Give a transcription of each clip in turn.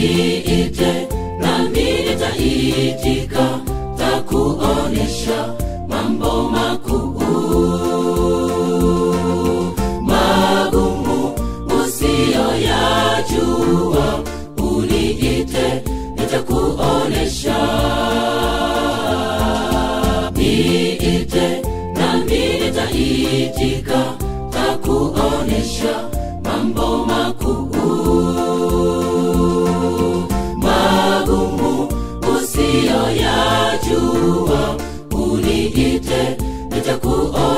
niite nami nitaitika takuonesha mambo makuu. Magumu usiyoyajua uniite nitakuonesha. Niite nami nitaitika takuonesha. 古欧。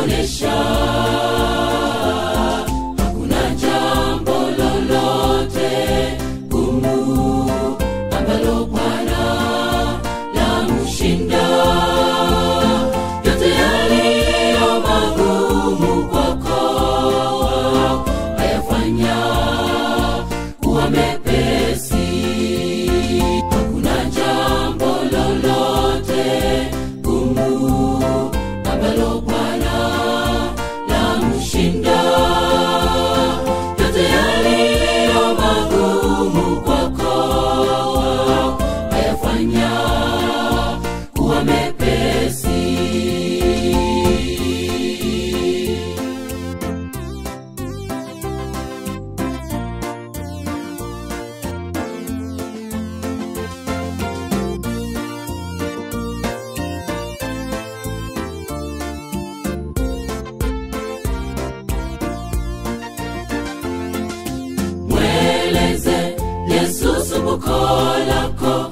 Oko lako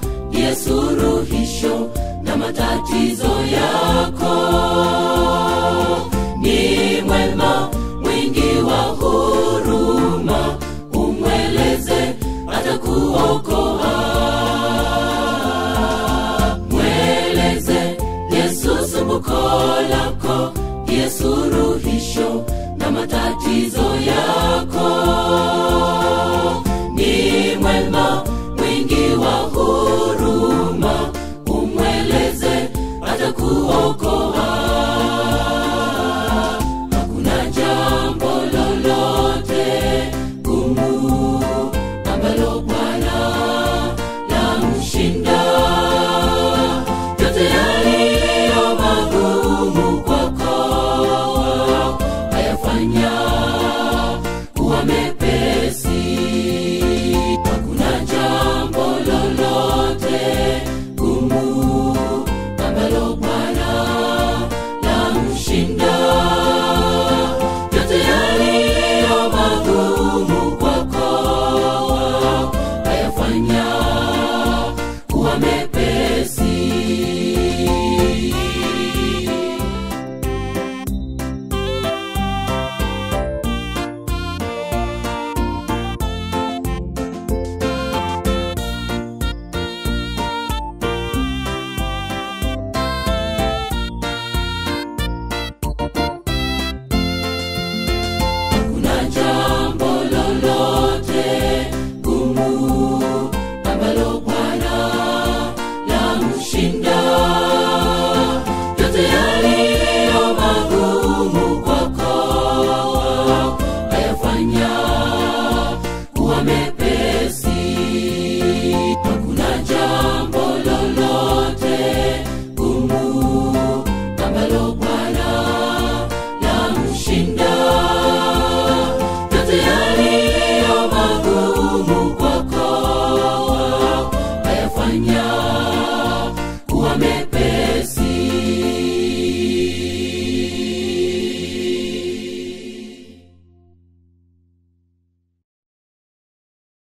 na matatizo yako. Ni mwema mwingi wa huruma, umweleze atakuokoa. Mweleze Yesu sumbuko lako, ndiye na matatizo Amado no